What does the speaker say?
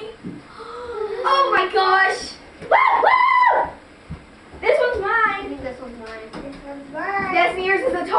me? Oh my gosh! Woo woo! This one's mine! I think this one's mine. This one's mine. Destiny, yours is a